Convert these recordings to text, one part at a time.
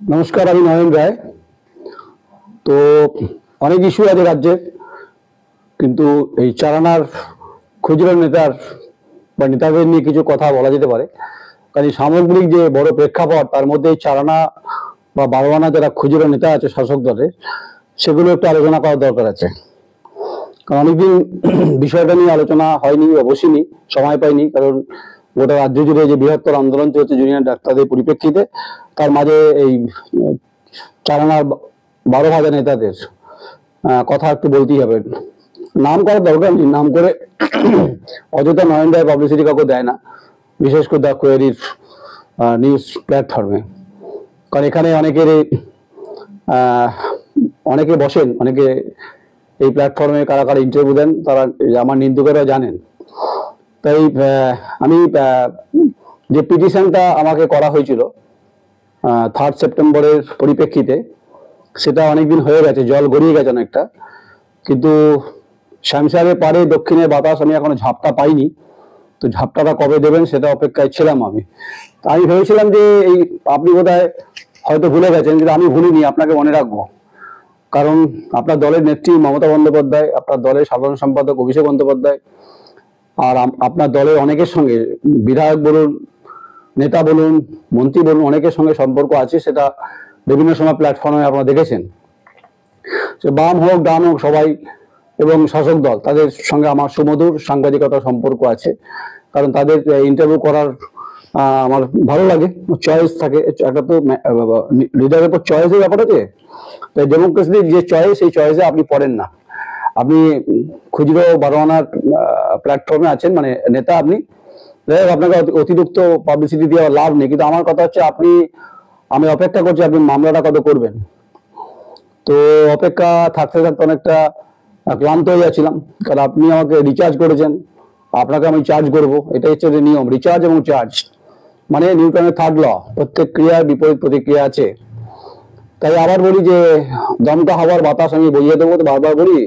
নমস্কার, আমি নয়ন রায়। তো অনেক ইস্যু আছে রাজ্যে, কিন্তু এই চারানার খুচরো নেতার বা নেতাদের নিয়ে কিছু কথা বলা যেতে পারে। কারণ সামগ্রিক যে বড় প্রেক্ষাপট, তার মধ্যে এই চারানা বা বারোয়ানা যারা খুচরো নেতা আছে শাসক দলের, সেগুলো একটু আলোচনা করার দরকার আছে। কারণ অনেকদিন বিষয়টা নিয়ে আলোচনা হয়নি, অবশ্যই সময় পাইনি, কারণ গোটা রাজ্য জুড়ে যে বৃহত্তর আন্দোলন চলছে জুনিয়র ডাক্তারদের পরিপ্রেক্ষিতে, তার মাঝে এই চারানার বারো হাজার নেতাদের কথা একটু বলতেই হবে। নাম করার দরকার নেই, নাম করে অযথা নয়ন রায় পাবলিসিটি কাউকে দেয় না, বিশেষ করে দ্য কোয়ারির নিউজ প্ল্যাটফর্মে কারণ এখানে অনেকের অনেকে বসেন, অনেকে এই প্ল্যাটফর্মে কারা কারা ইন্টারভিউ দেন, তারা আমার নিন্দুকেরা জানেন। তাই আমি যে পিটিশনটা আমাকে করা হয়েছিল থার্ড সেপ্টেম্বরের পরিপ্রেক্ষিতে, সেটা অনেকদিন হয়ে গেছে, জল গড়িয়ে গেছে অনেকটা। কিন্তু শ্যামসারের পারে দক্ষিণের বাতাস, আমি এখনও ঝাপটা পাইনি। তো ঝাপটাটা কবে দেবেন, সেটা অপেক্ষায় ছিলাম আমি। আমি ভেবেছিলাম যে এই আপনি বোধহয় হয়তো ভুলে গেছেন, কিন্তু আমি ভুলিনি, আপনাকে মনে রাখব। কারণ আপনার দলের নেত্রী মমতা বন্দ্যোপাধ্যায়, আপনার দলের সাধারণ সম্পাদক অভিষেক বন্দ্যোপাধ্যায় আর আপনার দলের অনেকের সঙ্গে, বিধায়ক বলুন, নেতা বলুন, মন্ত্রী বলুন, অনেকের সঙ্গে সম্পর্ক আছে, সেটা বিভিন্ন সময় প্ল্যাটফর্মে আপনারা দেখেছেন। বাম হোক, ডান হোক, সবাই এবং শাসক দল, তাদের সঙ্গে আমার সুমধুর সাংবাদিকতার সম্পর্ক আছে। কারণ তাদের ইন্টারভিউ করার আমার ভালো লাগে চয়েস থাকে, একটা তো লিডারের উপর চয়েসের ব্যাপার আছে। তাই ডেমোক্রেসির যে চয়েস সেই চয়েসে আপনি পড়েন না। আপনি খুচরো বারোয়ানার প্ল্যাটফর্মে আছেন মানে নেতা আপনি, যাই আপনাকে অতিরিক্ত পাবলিসিটি দিয়ে লাভ নেই। কিন্তু আমার কথা হচ্ছে আপনি, আমি অপেক্ষা করছি আপনি মামলাটা কত করবেন। তো অপেক্ষা থাকতে থাকতে অনেকটা ক্লান্ত হয়ে যাচ্ছিলাম। কারণ আপনি আমাকে রিচার্জ করেছেন। আপনাকে আমি চার্জ করব। এটাই হচ্ছে যে নিয়ম রিচার্জ এবং চার্জ মানে নিউটনের থার্ড ল প্রত্যেক ক্রিয়ার বিপরীত প্রতিক্রিয়া আছে। তাই আবার বলি যে, দমকা হওয়ার বাতাস আমি বইয়ে দেবো তো বারবার বলি,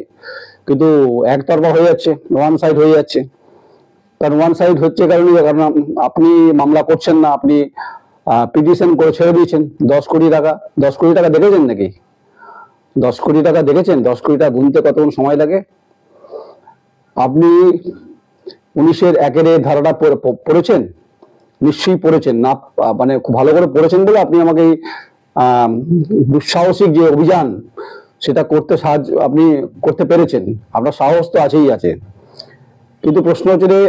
কিন্তু একতরফা হয়ে যাচ্ছে ওয়ান সাইড হয়ে যাচ্ছে। কারণ ওয়ান সাইড হচ্ছে কারণে, কারণ আপনি মামলা করছেন না, আপনি পিটিশন করে ছেড়ে দিয়েছেন, দশ কোটি টাকা, দশ কোটি টাকা দেখেছেন নাকি? দশ কোটি টাকা দেখেছেন, দশ কোটি টাকা গুনতে কতক্ষণ সময় লাগে? আপনি উনিশের একের ধারাটা পড়েছেন? নিশ্চয়ই পড়েছেন, না মানে খুব ভালো করে পড়েছেন বলে আপনি আমাকে দুঃসাহসিক যে অভিযান, সেটা করতে সাহায্য, আপনি করতে পেরেছেন। আপনার সাহস তো আছেই আছে। কিন্তু প্রশ্ন হচ্ছে যে,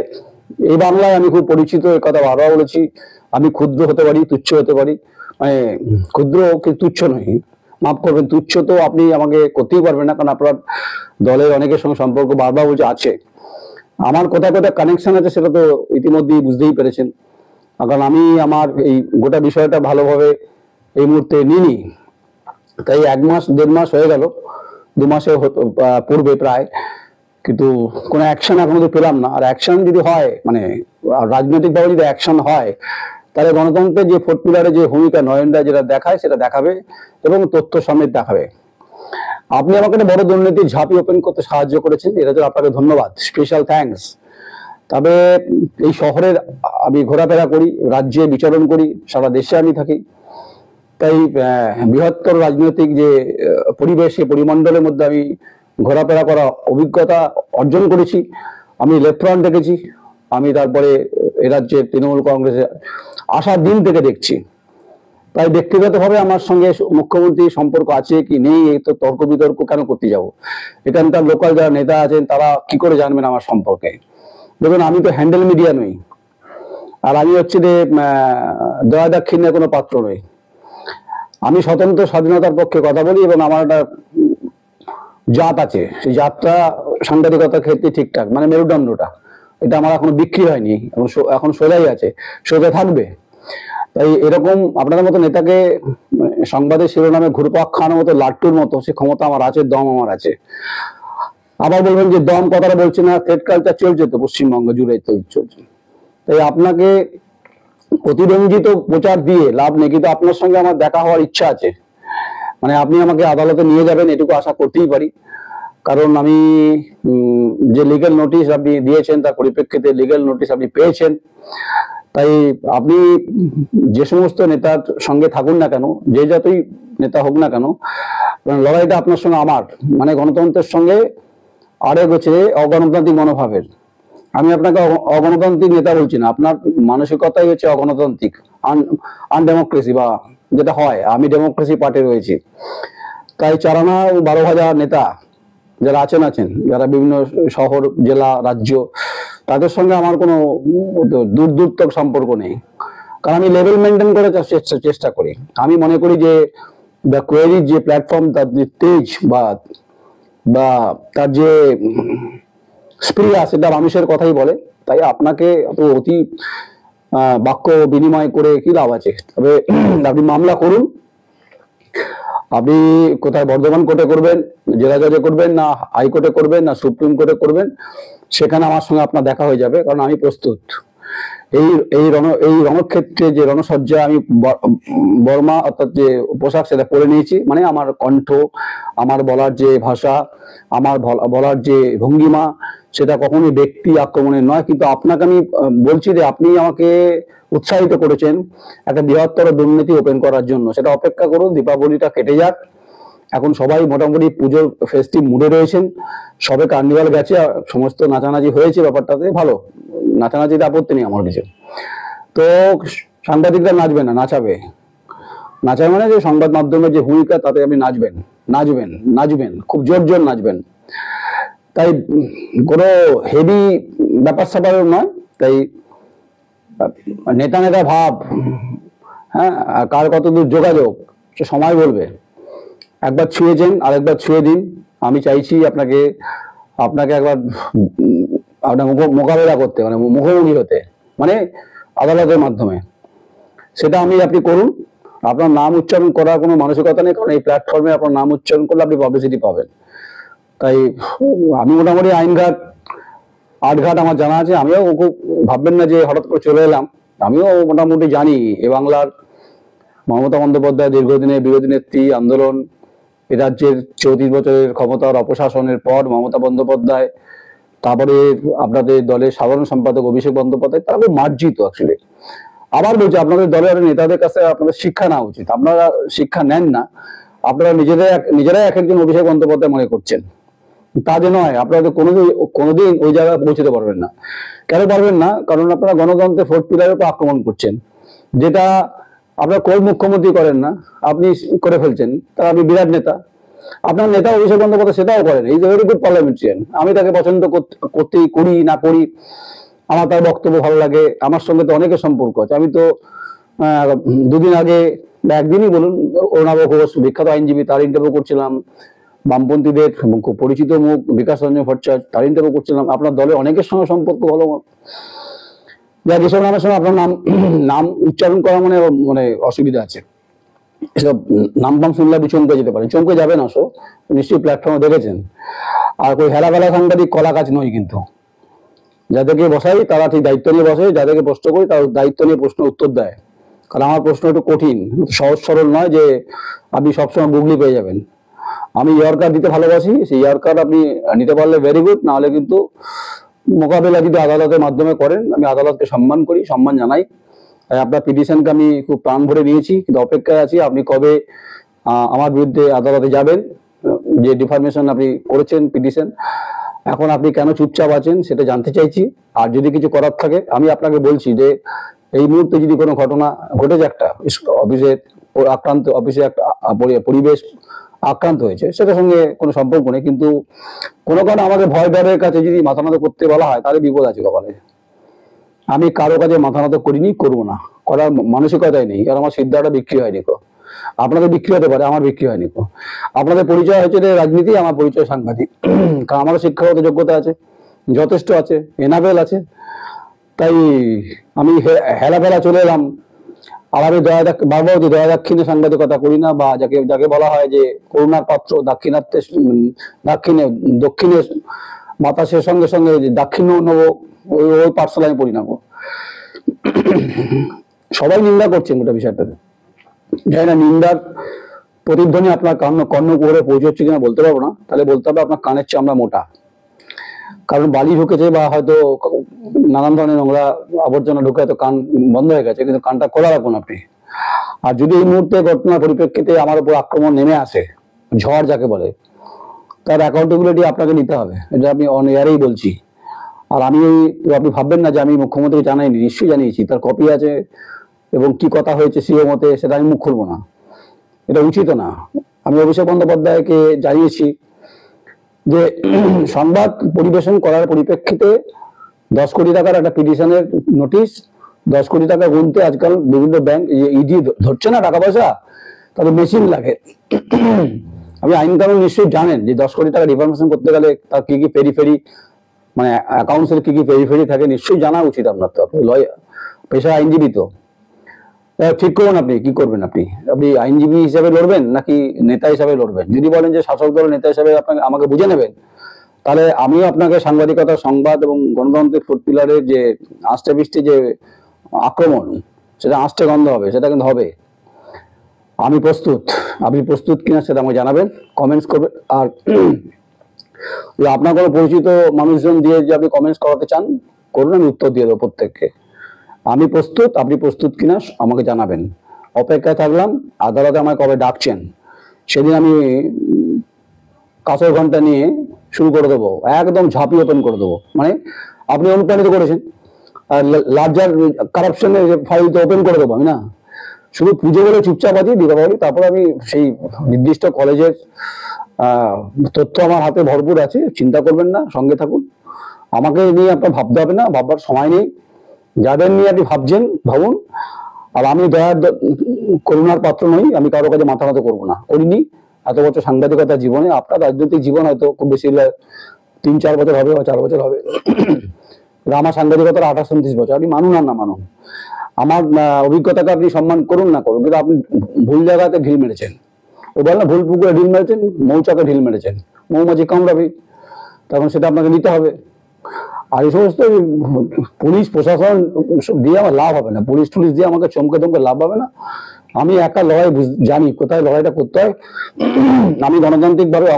এই বাংলায় আমি খুব পরিচিত, এ কথা বারবার বলেছি, আমি ক্ষুদ্র হতে পারি, তুচ্ছ হতে পারি। মানে ক্ষুদ্র তুচ্ছ নই মাফ করবেন, তুচ্ছ তো আপনি আমাকে করতেই পারবেন না, কারণ আপনার দলের অনেকের সঙ্গে সম্পর্ক বারবার বলছে আছে। আমার কোথায় কোথায় কানেকশন আছে, সেটা তো ইতিমধ্যেই বুঝতেই পেরেছেন। কারণ আমি আমার এই গোটা বিষয়টা ভালোভাবে এই মুহূর্তে নিইনি। তাই এক মাস, দেড় মাস হয়ে গেল। দু মাসে পূর্বে প্রায়। কিন্তু কোনো অ্যাকশন এখনও তো পেলাম না। আর অ্যাকশন যদি হয় মানে রাজনৈতিকভাবে যদি অ্যাকশন হয়, তাহলে গণতন্ত্রের যে ফোর্থ পিলারে যে ভূমিকা নয়নদা যেটা দেখায়, সেটা দেখাবে এবং তথ্য সমেত দেখাবে। আপনি আমাকে একটা বড় দুর্নীতির ঝাঁপি ওপেন করতে সাহায্য করেছেন। এটা জন্য আপনাকে ধন্যবাদ। স্পেশাল থ্যাঙ্কস তবে এই শহরের, আমি ঘোরাফেরা করি, রাজ্যে বিচরণ করি, সারা দেশে আমি থাকি। তাই বৃহত্তর রাজনৈতিক যে পরিবেশ, সেই পরিমণ্ডলের মধ্যে আমি ঘোরাফেরা করা অভিজ্ঞতা অর্জন করেছি। আমি লেফট ফ্রন্ট দেখেছি। আমি তারপরে এ রাজ্যে তৃণমূল কংগ্রেসে আসার দিন থেকে দেখছি। তাই ব্যক্তিগতভাবে আমার সঙ্গে মুখ্যমন্ত্রী সম্পর্ক আছে কি নেই, এই তো তর্ক বিতর্ক কেন করতে যাব? এখানকার লোকাল যারা নেতা আছেন, তারা কি করে জানবেন আমার সম্পর্কে? দেখুন, আমি তো হ্যান্ডেল মিডিয়া নই। আর আমি হচ্ছে যে দয়া দাক্ষিণ্যের কোনো পাত্র নই। আমি স্বতন্ত্র স্বাধীনতার পক্ষে কথা বলি এবং আমার একটা জাত আছে। সেই জাতটা সাংবাদিকতার ক্ষেত্রে ঠিকঠাক মানে মেরুদণ্ডটা। এটা আমার এখনও বিক্রি হয়নি এখন এখন সোজাই আছে সোজা থাকবে। তাই এরকম আপনাদের মতো নেতাকে মানে, সংবাদের শিরোনামে ঘুরপাক খাওয়ানোর মতো লাট্টুর মতো সে ক্ষমতা আমার আছে দম আমার আছে। আবার বলবেন যে দম কথাটা বলছি না থ্রেড কালচার চলছে তো পশ্চিমবঙ্গ জুড়ে চলছে। তাই আপনাকে অতিরঞ্জিত প্রচার দিয়ে লাভ নেই, কিন্তু আপনার সঙ্গে আমার দেখা হওয়ার ইচ্ছা আছে। মানে আপনি আমাকে আদালতে নিয়ে যাবেন, এটুকু আশা করতেই পারি। কারণ আমি যে লিগ্যাল নোটিশ আপনি দিয়েছেন, তার পরিপ্রেক্ষিতে লিগ্যাল নোটিশ আপনি পেয়েছেন। তাই আপনি যে সমস্ত নেতার সঙ্গে থাকুন না কেন, যে যতই নেতা হোক না কেন লড়াইটা আপনার সঙ্গে আমার মানে গণতন্ত্রের সঙ্গে আরেক হচ্ছে অগণতান্ত্রিক মনোভাবের। আমি আপনাকে অগণতান্ত্রিক নেতা বলছি না। আপনার মানসিকতাই হচ্ছে অগণতান্ত্রিক। আনডেমোক্রেসি বা যেটা হয়, আমি ডেমোক্রেসি পার্টি রয়েছি। তাই চারানা বারো হাজার নেতা যারা আছেন আছেন, যারা বিভিন্ন শহর, জেলা, রাজ্য, তাদের সঙ্গে আমার কোনো দূর দূরতক সম্পর্ক নেই। কারণ আমি লেভেল মেনটেন করে চা- চেষ্টা করি। আমি মনে করি যে দ্য কোয়েরি যে প্ল্যাটফর্ম তার যে তেজ বা বা তার যে স্প্রিয়া সেটা মানুষের কথাই বলে, তাই আপনাকে অত বাক্য বিনিময় করে কি লাভ আছে? তবে আপনি মামলা করুন। আপনি কোথায় বর্ধমান কোর্টে করবেন, জেলা জজে করবেন, না হাইকোর্টে করবেন, না সুপ্রিম কোর্টে করবেন, সেখানে আমার সঙ্গে আপনার দেখা হয়ে যাবে, কারণ আমি প্রস্তুত। এই এই রণ, এই রণক্ষেত্রে যে রণসজ্জা আমি বর্মা অর্থাৎ যে পোশাক সেটা পরে নিয়েছি মানে আমার কণ্ঠ, আমার বলার যে ভাষা, আমার বলার যে ভঙ্গিমা সেটা কখনোই ব্যক্তি আক্রমণের নয়, কিন্তু আপনাকে আমি বলছি যে আপনি আমাকে উৎসাহিত করেছেন একটা বৃহত্তর দুর্নীতি ওপেন করার জন্য। সেটা অপেক্ষা করুন, দীপাবলিটা কেটে যাক। এখন সবাই মোটামুটি পুজোর ফেস্টিভ মুডে রয়েছেন। সবে কার্নিভাল গেছে সমস্ত নাচানাচি হয়েছে ব্যাপারটাতে, ভালো। নাচানাচিতে আপত্তি নেই আমার কিছু। তো সাংবাদিকরা নাচবে না, নাচাবে। নাচাবে মানে যে সংবাদ মাধ্যমের যে ভূমিকা তাতে আপনি নাচবেন নাচবেন নাচবেন, খুব জোর জোর নাচবেন। তাই কোনো হেভি ব্যাপার স্যাপার নয়, তাই নেতা নেতা ভাব হ্যাঁ কার কতদূর যোগাযোগ, সে সময় বলবে। একবার ছুঁয়েছেন আরেকবার ছুঁয়ে দিন। আমি চাইছি আপনাকে আপনাকে একবার, আপনার মোকাবেলা করতে মানে মুখোমুখি হতে মানে আদালতের মাধ্যমে। সেটা আমি, আপনি করুন। আপনার নাম উচ্চারণ করার কোনো মানসিকতা নেই, কারণ এই প্ল্যাটফর্মে আপনার নাম উচ্চারণ করলে আপনি পাবলিসিটি পাবেন। তাই আমি মোটামুটি আইনঘাট, আটঘাট আমার জানা আছে। আমিও খুব ভাববেন না যে হঠাৎ করে চলে এলাম। আমিও মোটামুটি জানি, এ বাংলার মমতা বন্দ্যোপাধ্যায় দীর্ঘদিনের বিরোধী নেত্রী, আন্দোলন, এ রাজ্যের চৌত্রিশ বছরের ক্ষমতার অপশাসনের পর মমতা বন্দ্যোপাধ্যায়, তারপরে আপনাদের দলের সাধারণ সম্পাদক অভিষেক বন্দ্যোপাধ্যায়, তারা মার্জিত অ্যাকচুয়ালি আবার বলছি, আপনাদের দলের নেতাদের কাছে আপনাদের শিক্ষা নেওয়া উচিত। আপনারা শিক্ষা নেন না। আপনারা নিজেদের এক- নিজেরাই এক একজন অভিষেক বন্দ্যোপাধ্যায় মনে করছেন। তা যে নয়, আপনারা কোনোদিন কোনোদিন ওই জায়গায় পৌঁছতে পারবেন না। কেন পারবেন না? কারণ আপনারা গণতন্ত্রের ফোর্থ পিলারের উপর আক্রমণ করছেন। যেটা আপনার কোন মুখ্যমন্ত্রী করেন না, আপনি করে ফেলছেন। তার আপনি বিরাট নেতা। আপনার নেতা অভিষেক বন্দ্যোপাধ্যায় সেটাও করেন। এই ভেরি গুড পার্লামেন্টারিয়ান আমি তাকে পছন্দ করতে- করি, না করি, আমার তার বক্তব্য ভালো লাগে। আমার সঙ্গে তো অনেকের সম্পর্ক আছে। আমি তো দুদিন আগে একদিনই বলুন অরুণাভ ঘোষ, বিখ্যাত আইনজীবী, তার ইন্টারভিউ করছিলাম। বামপন্থীদের পরিচিত মুখ, বিকাশ রঞ্জন ভট্টাচার্য তার ইন্টারভিউ করছিলাম। আপনার দলে অনেকের সঙ্গে সম্পর্ক ভালো। যা যেসব নামের সঙ্গে আপনার নাম নাম উচ্চারণ করা মানে মানে অসুবিধা আছে। এসব নাম টাম শুনলে আপনি চমকে যেতে পারেন। চমকে যাবেন অবশ্য নিশ্চয়ই প্ল্যাটফর্মে দেখেছেন। আর ওই হেলা বেলা সাংবাদিক কলা কাজ নয় কিন্তু। যাদেরকে বসাই, তারা ঠিক দায়িত্ব নিয়ে বসে, যাদেরকে প্রশ্ন করি, তারা দায়িত্ব নিয়ে প্রশ্ন উত্তর দেয়। কারণ আমার প্রশ্ন একটু কঠিন, সহজ সরল নয় যে আপনি সবসময় গুগলি পেয়ে যাবেন। আমি ইয়ারকার দিতে ভালোবাসি, সেই ইয়ারকার আপনি নিতে পারলে ভেরি গুড নাহলে কিন্তু মোকাবেলা যদি আদালতের মাধ্যমে করেন, আমি আদালতকে সম্মান করি, সম্মান জানাই। আপনার পিটিশনকে আমি খুব প্রাণ ভরে নিয়েছি, কিন্তু অপেক্ষায় আছি আপনি কবে আমার বিরুদ্ধে আদালতে যাবেন যে ডিফরমেশন আপনি করেছেন, পিটিশন, এখন আপনি কেন চুপচাপ আছেন সেটা জানতে চাইছি। আর যদি কিছু করার থাকে, আমি আপনাকে বলছি যে, এই মুহূর্তে যদি কোনো ঘটনা ঘটেছে একটা অফিসে আক্রান্ত অফিসে একটা পরিবেশ আক্রান্ত হয়েছে। সেটার সঙ্গে কোনো সম্পর্ক নেই, কিন্তু কোনো কারণে আমাকে ভয় ডরের কাছে যদি মাথা নত করতে বলা হয়, তাহলে বিপদ আছে কপালে। আমি কারও কাছে মাথা নত করিনি, করব না। করার মানসিকতাই নেই, কারণ আমার সিদ্ধাটা বিক্রি হয়নি কো। আপনাদের বিক্রি হতে পারে, আমার বিক্রি হয়নি কো। আপনাদের পরিচয় হয়েছে রাজনীতি, আমার পরিচয় সাংবাদিক। কারণ আমারও শিক্ষাগত যোগ্যতা আছে, যথেষ্ট আছে, এনাবেল আছে। তাই আমি হেলা ফেলা চলে এলাম। আর আমি দয়া বারবার যে দয়া দাক্ষিণে সাংবাদিকতা করি না, বা যাকে যাকে বলা হয় যে করুণার পাত্র দাক্ষিণাত্যে দাক্ষিণে দক্ষিণে বাতাসের সঙ্গে সঙ্গে যে দাক্ষিণ নেব, ওই ওই পার্সেল আমি পড়ি না। সবাই নিন্দা করছেন গোটা বিষয়টাতে। জানি না, নিন্দার প্রতিধ্বনি আপনার কর্ণ কর্ণ করে পৌঁছচ্ছে কিনা বলতে পারব না। তাহলে বলতে হবে আপনার কানের চামড়া মোটা। কারণ বালি ঢুকেছে বা হয়তো নানান ধরনের নোংরা আবর্জনা ঢুকে হয়তো কান বন্ধ হয়ে গেছে, কিন্তু কানটা খোলা রাখুন আপনি। আর যদি এই মুহূর্তে ঘটনার পরিপ্রেক্ষিতে আমার উপর আক্রমণ নেমে আসে, ঝড় যাকে বলে, তার অ্যাকাউন্টেবিলিটি আপনাকে নিতে হবে। এটা আমি অন এয়ারেই বলছি। আর আমি আপনি ভাববেন না যে আমি মুখ্যমন্ত্রী জানাইনি, নিশ্চয়ই জানিয়েছি। তার কপি আছে এবং কি কথা হয়েছে সিও মতে, সেটা আমি মুখ খুলবো না। এটা উচিত না। আমি অভিষেক বন্দ্যোপাধ্যায়কে জানিয়েছি যে সংবাদ পরিবেশন করার পরিপ্রেক্ষিতে দশ কোটি টাকার একটা পিটিশনের নোটিশ, দশ কোটি টাকা গুনতে আজকাল বিভিন্ন ব্যাংক ইডি ধরছে না টাকা পয়সা তাদের মেশিন লাগে। আপনি আইন কানুন নিশ্চয়ই জানেন যে দশ কোটি টাকা রিফরমেশন করতে গেলে তার কি কি পেরিফেরি মানে অ্যাকাউন্টসের কি কি পেরিফেরি থাকে নিশ্চয়ই জানা উচিত আপনার তো, আপনি লয় পেশা আইনজীবী তো। ঠিক করুন আপনি, কি করবেন আপনি? আপনি আইনজীবী হিসেবে লড়বেন নাকি নেতা হিসেবে লড়বেন? যদি বলেন যে শাসক দলের নেতা হিসেবে আপনাকে, আমাকে বুঝে নেবেন, তাহলে আমিও আপনাকে সাংবাদিকতা, সংবাদ এবং গণতন্ত্রের ফুট পিলারের যে আষ্টে বৃষ্টি যে আক্রমণ, সেটা আষ্টে গন্ধ হবে, সেটা কিন্তু হবে। আমি প্রস্তুত, আপনি প্রস্তুত কিনা সেটা আমাকে জানাবেন কমেন্টস করবেন আর আপনার কোনো পরিচিত মানুষজন দিয়ে যে আপনি কমেন্টস করাতে চান, করুন, আমি উত্তর দিয়ে দেবো প্রত্যেককে। আমি প্রস্তুত? আপনি প্রস্তুত কিনা আমাকে জানাবেন। অপেক্ষায় থাকলাম, আদালতে আমায় কবে ডাকছেন, সেদিন আমি কাঁচের ঘণ্টা নিয়ে শুরু করে দেবো, একদম ঝাঁপি ওপেন করে দেবো। মানে আপনি অনুপ্রাণিত করেছেন। আর লার্জার কারাপশনের ফাইল তো ওপেন করে দেবো আমি না? শুধু পুজো বলে চুপচাপ আছি দীপাবলি তারপর আমি সেই নির্দিষ্ট কলেজের তথ্য আমার হাতে ভরপুর আছে, চিন্তা করবেন না, সঙ্গে থাকুন। আমাকে নিয়ে আপনার ভাবতে হবে না, ভাববার সময় নেই। যাদের নিয়ে আপনি ভাবছেন, ভাবুন। আর আমি দয়ার করুণার পাত্র নই, আমি কারও কাছে মাথা মতো করব না। করিনি। এত বছর সাংবাদিকতা জীবনে, আপনার রাজনৈতিক জীবন হয়তো খুব বেশি তিন, চার বছর হবে বা চার বছর হবে। আমার সাংবাদিকতার আঠাশ, উনত্রিশ বছর, আপনি মানুন আর না মানুন। আমার অভিজ্ঞতাকে আপনি সম্মান করুন না করুন, কিন্তু আপনি ভুল জায়গাতে ঢিল মেরেছেন। ও বল না, ভুল পুকুরে ঢিল মেরেছেন, মৌচাকে ঢিল মেরেছেন। মৌমাছি কামড়াবে, তখন সেটা আপনাকে নিতে হবে। আর এই সমস্ত পুলিশ প্রশাসন দিয়ে আমার লাভ হবে না। পুলিশ টুলিশ দিয়ে আমাকে চমকে চমকে লাভ হবে না। আমি একা লড়াই জানি কোথায় লড়াইটা করতে হয়। আমি গণতান্ত্রিক ভাবে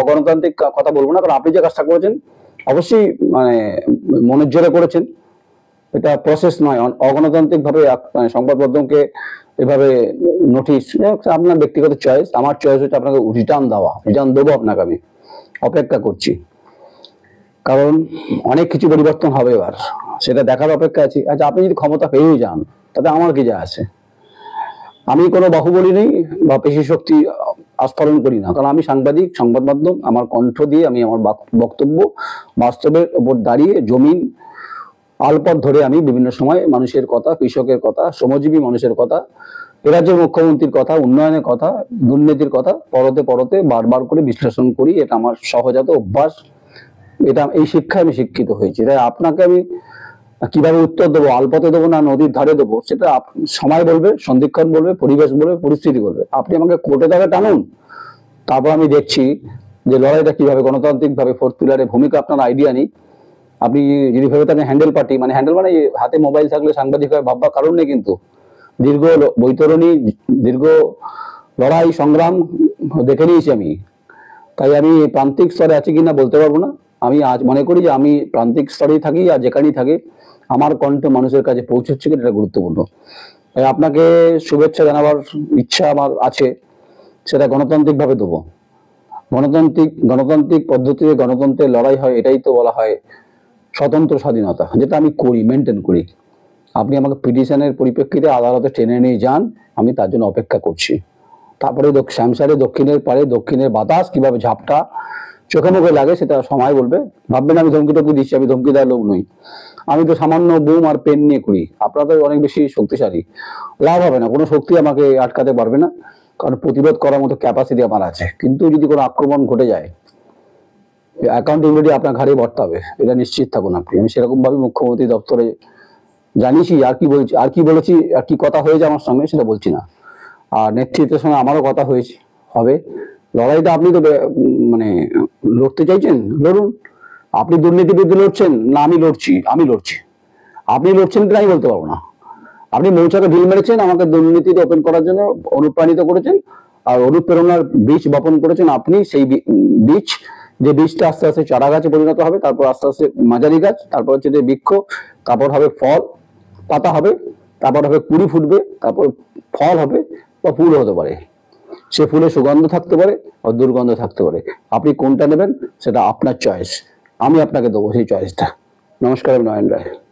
অগণতান্ত্রিক কথা বলব না, কারণ আপনি যে কাজটা করেছেন, অবশ্যই মানে মনের জোরে করেছেন। এটা প্রসেস নয়। অগণতান্ত্রিক ভাবে মানে সংবাদ মাধ্যমকে এভাবে নোটিশ আপনার ব্যক্তিগত চয়েস আমার চয়েস হচ্ছে আপনাকে রিটার্ন দেওয়া। রিটার্ন দেবো আপনাকে আমি। অপেক্ষা করছি। কারণ অনেক কিছু পরিবর্তন হবে এবার। সেটা দেখার অপেক্ষা আছি। আচ্ছা আপনি যদি ক্ষমতা পেয়েও যান, তাতে আমার কি যা আছে? আমি কোনো বাহুবলী নেই বা পেশি শক্তি আস্ফালন করি না। কারণ আমি সাংবাদিক, সংবাদ মাধ্যম, আমার কণ্ঠ দিয়ে আমি আমার বক্তব্য বাস্তবের ওপর দাঁড়িয়ে জমিন আলপথ ধরে আমি বিভিন্ন সময় মানুষের কথা, কৃষকের কথা, শ্রমজীবী মানুষের কথা এ রাজ্যের মুখ্যমন্ত্রীর কথা, উন্নয়নের কথা, দুর্নীতির কথা, পরতে পরতে বারবার করে বিশ্লেষণ করি। এটা আমার সহজাত অভ্যাস। এটা এই শিক্ষায় আমি শিক্ষিত হয়েছি। তাই আপনাকে আমি কীভাবে উত্তর দেবো? আলপথে দেবো না নদীর ধারে দেবো? সেটা সময় বলবে, সন্ধিক্ষণ বলবে, পরিবেশ বলবে, পরিস্থিতি বলবে। আপনি আমাকে কোর্টে তাকে টানুন। তারপর আমি দেখছি যে লড়াইটা কীভাবে গণতান্ত্রিক ভাবে ফোর্থ পিলারে ভূমিকা আপনার আইডিয়া নেই। আপনি যদি ভেবে থাকেন হ্যান্ডেল পার্টি মানে হ্যান্ডেল মানে হাতে মোবাইল থাকলে সাংবাদিক হয়ে, ভাববার কারণ নেই কিন্তু। দীর্ঘ বৈতরণী, দীর্ঘ লড়াই, সংগ্রাম দেখে নিয়েছি আমি। তাই আমি প্রান্তিক স্তরে আছি কিনা বলতে পারব না। আমি আজ মনে করি যে আমি প্রান্তিক স্তরেই থাকি আর যেখানেই থাকি, আমার কণ্ঠ মানুষের কাছে পৌঁছচ্ছে কিনা এটা গুরুত্বপূর্ণ। আপনাকে শুভেচ্ছা জানাবার ইচ্ছা আমার আছে, সেটা গণতান্ত্রিক ভাবে দেবো। গণতান্ত্রিক গণতান্ত্রিক পদ্ধতিতে গণতন্ত্রের লড়াই হয়, এটাই তো বলা হয় স্বতন্ত্র স্বাধীনতা, যেটা আমি করি মেনটেন করি। আপনি আমাকে পিটিশনের পরিপ্রেক্ষিতে আদালতে টেনে নিয়ে যান, আমি তার জন্য অপেক্ষা করছি। তারপরে শ্যামসারে দক্ষিণের পারে দক্ষিণের বাতাস, কীভাবে ঝাপটা চোখে মুখে লাগে, সেটা সময় বলবে। ভাববেন আমি ধমকি টমকি দিচ্ছি, আমি ধমকি দেওয়ার লোক নই। আমি তো সামান্য বুম আর পেন নিয়ে করি আপনারা তো অনেক বেশি শক্তিশালী। লাভ হবে না, কোনো শক্তি আমাকে আটকাতে পারবে না। কারণ প্রতিরোধ করার মতো ক্যাপাসিটি আমার আছে। কিন্তু যদি কোনো আক্রমণ ঘটে যায় অ্যাকাউন্টেবিলিটি আপনার ঘাড়ে হবে। এটা নিশ্চিত থাকুন আপনি। আমি সেরকম ভাবে মুখ্যমন্ত্রী দপ্তরে জানিয়েছি, আর কি বলছি, আর কি বলেছি, আর কি কথা হয়েছে আমার সঙ্গে, সেটা বলছি না। আর নেতৃত্বের সঙ্গে আমারও কথা হয়েছে, হবে। লড়াইটা আপনি তো মানে লড়তে চাইছেন? লড়ুন। আপনি দুর্নীতির বিরুদ্ধে লড়ছেন? না, আমি লড়ছি আমি লড়ছি। আপনি লড়ছেন কিনা আমি বলতে পারব না। আপনি মৌচাকে ঢিল মেরেছেন, আমাকে দুর্নীতিতে ওপেন করার জন্য অনুপ্রাণিত করেছেন, আর অনুপ্রেরণার বীজ বপন করেছেন আপনি, সেই বীজ, যে বীজটা আস্তে আস্তে চারা গাছে পরিণত হবে, তারপর আস্তে আস্তে মাঝারি গাছ, তারপর হচ্ছে যে বৃক্ষ, তারপর হবে ফল, পাতা হবে, তারপর হবে কুড়ি ফুটবে, তারপর ফল হবে বা ফুল হতে পারে। সে ফুলে সুগন্ধ থাকতে পারে আর দুর্গন্ধ থাকতে পারে। আপনি কোনটা নেবেন? সেটা আপনার চয়েস আমি আপনাকে দেবো সেই চয়েসটা নমস্কার, আমি নয়ন রায়।